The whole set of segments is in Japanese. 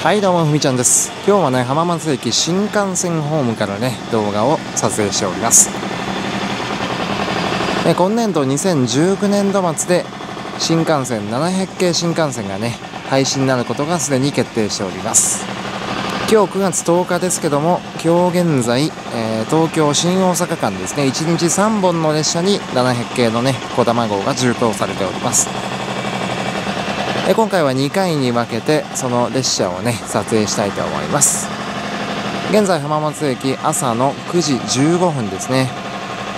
はいどうもふみちゃんです。今日はね浜松駅新幹線ホームからね動画を撮影しております。え今年度2019年度末で新幹線700系新幹線がね廃止になることがすでに決定しております。今日9月10日ですけども今日現在、えー、東京新大阪間ですね1日3本の列車に700系のねこだま号が充当されております。え今回は2回に分けてその列車をね撮影したいと思います。現在浜松駅朝の9時15分ですね。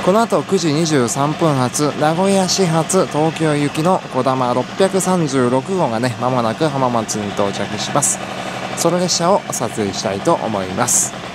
この後9時23分発名古屋市発東京行きのこだま636号がねまもなく浜松に到着します。その列車を撮影したいと思います。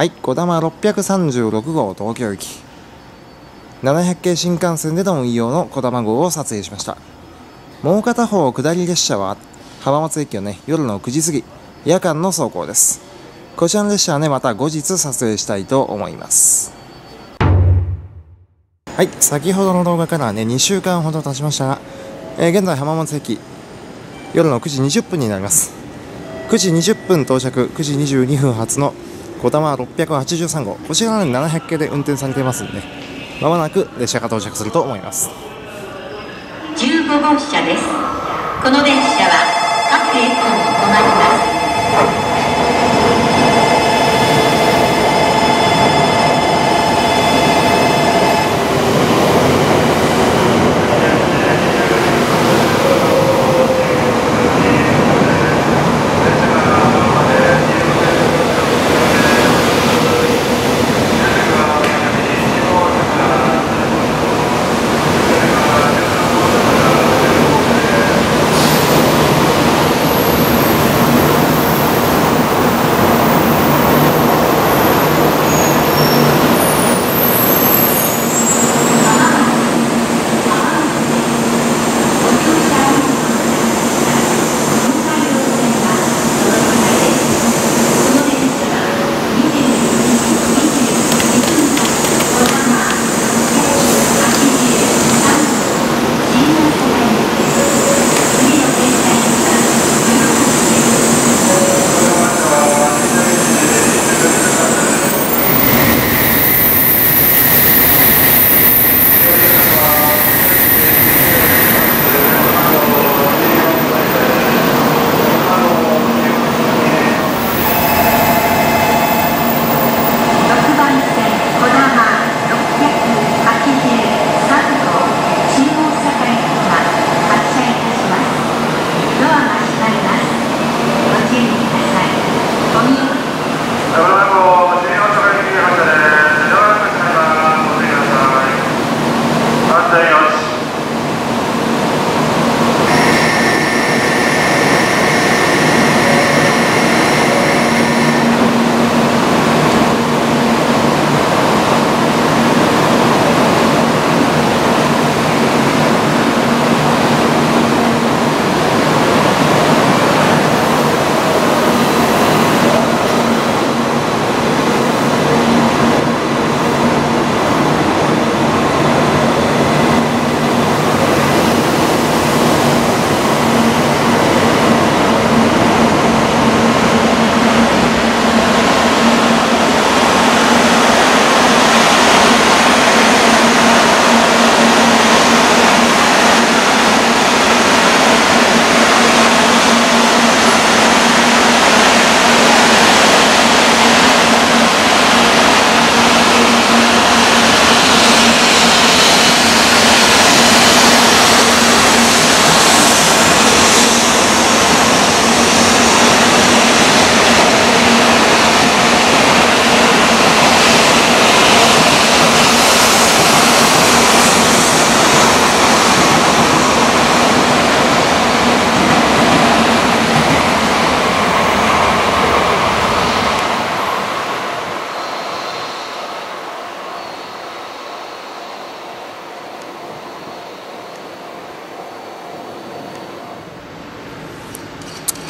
はいこだま636号東京行き700系新幹線での運用のこだま号を撮影しました。もう片方下り列車は浜松駅をね夜の9時過ぎ夜間の走行です。こちらの列車はねまた後日撮影したいと思います。はい先ほどの動画からね2週間ほど経ちました。が、えー、現在浜松駅夜の9時20分になります。9時20分到着9時22分発の小玉683号。こちらは700系で運転されていますのでまもなく列車が到着すると思います。15号車です。この電車は各駅に止まります。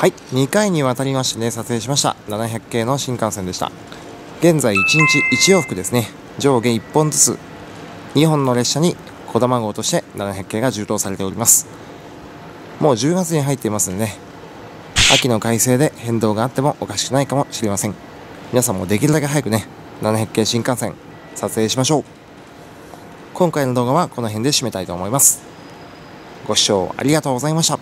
はい。2回にわたりましてね撮影しました。700系の新幹線でした。現在1日1往復ですね。上下1本ずつ。2本の列車に小玉号として700系が充当されております。もう10月に入っていますのでね。秋の改正で変動があってもおかしくないかもしれません。皆さんもできるだけ早くね700系新幹線撮影しましょう。今回の動画はこの辺で締めたいと思います。ご視聴ありがとうございました。